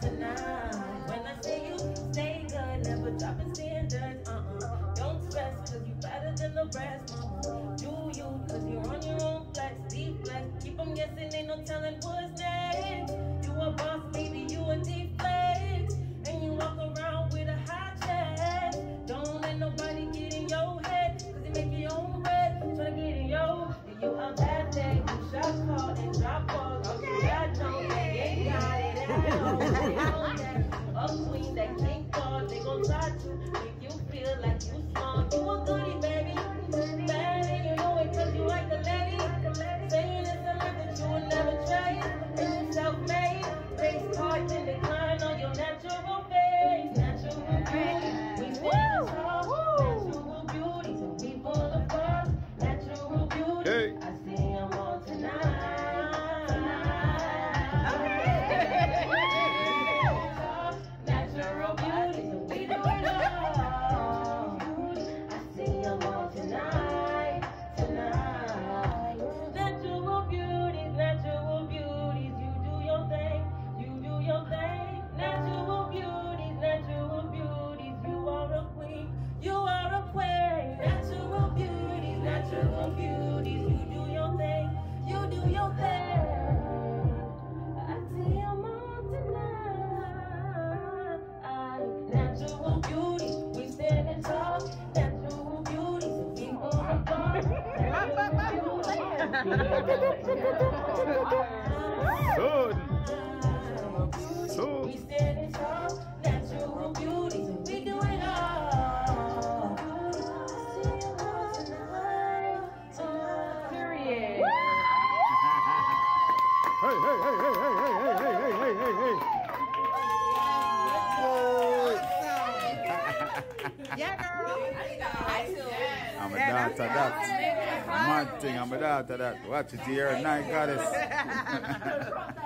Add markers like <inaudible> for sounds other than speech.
tonight. When I see you, stay good, never dropping standards. Uh-uh. Don't stress, cause you better than the rest. Uh-uh. Do you, cause you're on your own flex, deep flex. Keep them guessing, ain't no telling what. will try to make you feel like you small. You Good. So. We stand in tall, natural beauty. We do it all. Period. Hey, hey, hey, hey, hey, hey, hey, hey, hey, hey, hey, hey. Yeah. I'm a daughter that. A mad thing, I'm a daughter that. Watch it, you're night goddess. <laughs>